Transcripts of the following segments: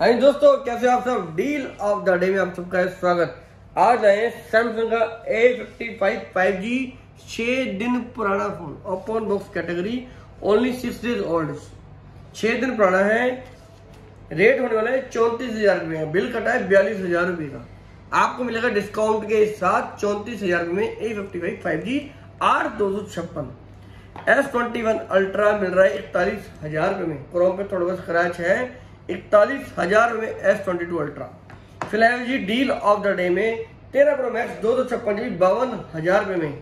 हाँ दोस्तों, कैसे आप सब? डील ऑफ़ द डे में आप सबका स्वागत। आज आए सैमसंग का A fifty five five G छह दिन पुराना phone open box category only six days old छह दिन पुराना है रेट होने वाला है चौंतीस हज़ार रुपये का। बिल कटा है बयालीस हज़ार रुपये का। आपको मिलेगा डिस्काउंट के साथ चौंतीस हज़ार रुपये में A fifty five five G आठ दो सौ छप्पन। एस ट्वेंटी वन अल्ट्रा मिल रहा है इकतालीस हज़ार रुपये में। क्रोम पे थोड़ा बहुत स्क्रैच है। इकतालीस हज़ार में एस ट्वेंटी टू अल्ट्रा। फ़िलहाल जी डील ऑफ़ द डे में तेरह प्रो मैक्स दो सौ छप्पन जी बावन हज़ार रुपये में।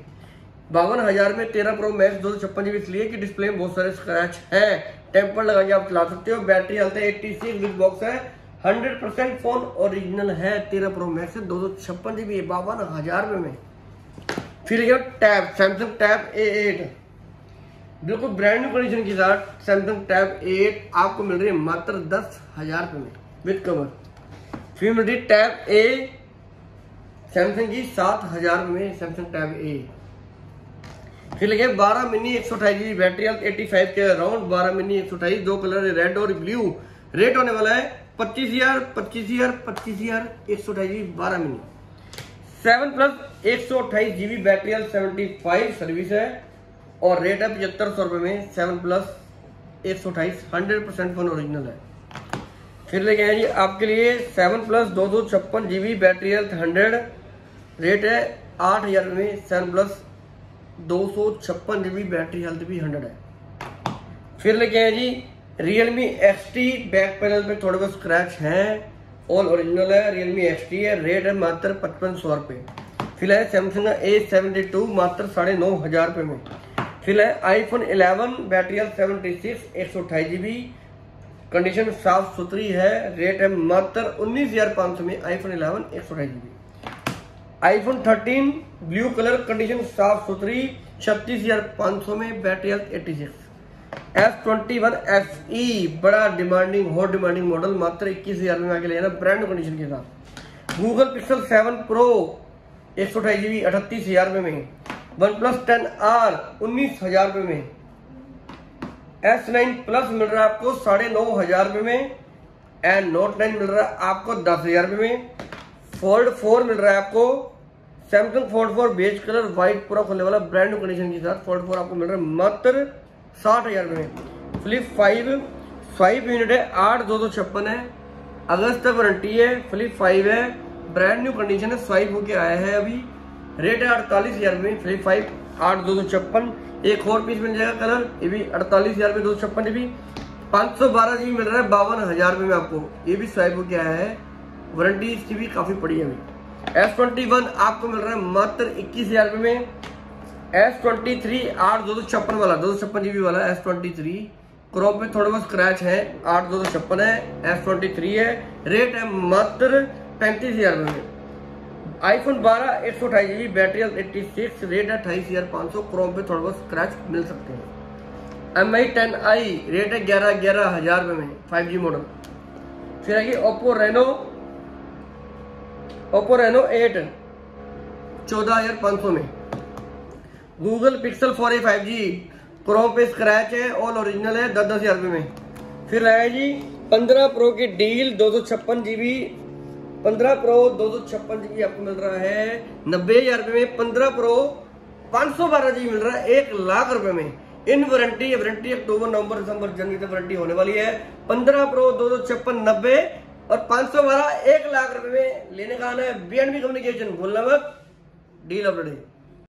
बावन हज़ार में तेरह प्रो मैक्स दो सौ छप्पन जीबी, इसलिए कि डिस्प्ले में बहुत सारे स्क्रैच है। टेम्पर लगा के आप चला सकते हो। बैटरी हेल्थ है एट्टी सिक्स, बिग बॉक्स है, हंड्रेड परसेंट फ़ोन ओरिजिनल है। तेरह प्रो मैक्स दो सौ छप्पन जीबी, बावन हज़ार रुपये में। फिर tab Samsung tab A eight बिल्कुल ब्रांड न्यू कंडीशन के साथ सैमसंग टैब एट आपको मिल रही है मात्र दस हज़ार रुपये में विद कवर फिर मिल रही टैब ए सैमसंग की सात हज़ार में सैमसंग टैब ए फिर लगे बारह मिनी एक सौ अठाईस बैटरी एट्टी फाइव के अराउंड बारह मिनी एक सौ अठाईस दो कलर रेड और ब्लू रेट होने वाला है पच्चीस हज़ार पच्चीस हज़ार पच्चीस हज़ार एक सौ अठाईस बारह मिनी। सेवन प्लस एक सौ अट्ठाईस GB battery seventy five service है। और रेट है पचहत्तर सौ रुपये में सेवन प्लस एक सौ अठाईस हंड्रेड परसेंट फ़ोन ओरिजिनल है। फिर लेके आए जी, आपके लिए सेवन प्लस दो सौ छप्पन GB battery health hundred rate है आठ हज़ार में सेवन प्लस दो सौ छप्पन जीबी बैटरी हेल्थ भी हंड्रेड है। फिर लेके आए जी Realme X T back panel पे थोड़े बहुत स्क्रैच हैं ऑल ओरिजिनल है रियलमी एक्स टी है रेट है मात्र पचपन सौ रुपये फ़िलहाल सैमसंग ए सेवेंटी टू मात्र साढ़े नौ हज़ार रुपये में। फ़िलहाल आईफोन 11 बैटरी सेवेंटी सिक्स एक सौ अठाई जीबी कंडीशन साफ़ सुथरी है रेट है मात्र उन्नीस हज़ार पाँच सौ में आईफोन 11 एक सौ अठाई GB iPhone 13 blue colour condition साफ़ सुथरी, छत्तीस हज़ार पाँच सौ में battery eighty six S twenty one S E बड़ा डिमांडिंग हॉट डिमांडिंग मॉडल मात्र इक्कीस हज़ार में आगे लेना ब्रांड कंडीशन के साथ. गूगल पिक्सल सेवन प्रो एक सौ अठाई जीबी अठतीस हज़ार में. वन प्लस टेन आर उन्नीस हज़ार रुपये में। एस नाइन प्लस मिल रहा है आपको साढ़े नौ हज़ार रुपये में। एंड नोट नाइन मिल रहा है आपको दस हज़ार रुपये में। फोल्ड फोर मिल रहा है आपको। Samsung fold four beige colour white पूरा खुलने वाला ब्रांड कंडीशन के साथ फोल्ड फोर आपको मिल रहा है मात्र साठ हज़ार रुपये में। फ्लिप फाइव फाइव यूनिट है, आठ दो सौ छप्पन है। अगस्त तक वारंटी है फ्लिप फाइव है। ब्रांड न्यू कंडीशन है स्वाइप होके आया है अभी। रेट है अड़तालीस हज़ार रुपये फ्लिप फाइव आठ दो सौ छप्पन। एक और पीस मिल जाएगा कलर, ये भी अड़तालीस हज़ार रुपये दो सौ छप्पन जी पाँच सौ बारह जी मिल रहा है, बावन हज़ार में आपको। ये भी स्वाइप होके आया है। वारंटी इसकी भी काफ़ी बड़ी है। अभी एस ट्वेंटी वन आपको मिल रहा है मात्र इक्कीस हज़ार में। एस ट्वेंटी थ्री आठ दो सौ छप्पन वाला, दो सौ छप्पन जीबी वाला एस ट्वेंटी थ्री क्रॉप में थोड़े बहुत स्क्रैच है, आठ दो सौ छप्पन है एस ट्वेंटी थ्री है। रेट है मात्र पैंतीस हज़ार में। आईफोन 12 एक सौ अठाई GB battery eighty six rate है अट्ठाईस हज़ार पाँच सौ क्रोम पे थोड़ा बहुत स्क्रैच मिल सकते हैं। M I ten I rate है ग्यारह ग्यारह हज़ार रुपये में फाइव जी मॉडल फिर आएगी Oppo Reno Oppo Reno eight चौदह हज़ार पाँच सौ में। Google Pixel four A five G chrome पे स्क्रैच है ऑल ओरिजिनल है, दस दस हज़ार रुपये में। फिर आया जी पंद्रह प्रो की डील दो सौ छप्पन जीबी पंद्रह प्रो दो सौ छप्पन जीबी आपको मिल रहा है। नब्बे हज़ार रुपए में पंद्रह प्रो पाँच सौ बारह जी मिल रहा है, एक लाख रुपए में। इन वारंटी वारंटी अक्टूबर, नवंबर, दिसंबर, जनवरी तक वारंटी होने वाली है। पंद्रह प्रो दो सौ छप्पन, नब्बे और पाँच सौ बारह, एक लाख रुपए में लेने का आना है। बी एंड बी कम्युनिकेशन बोलना मत। Deal day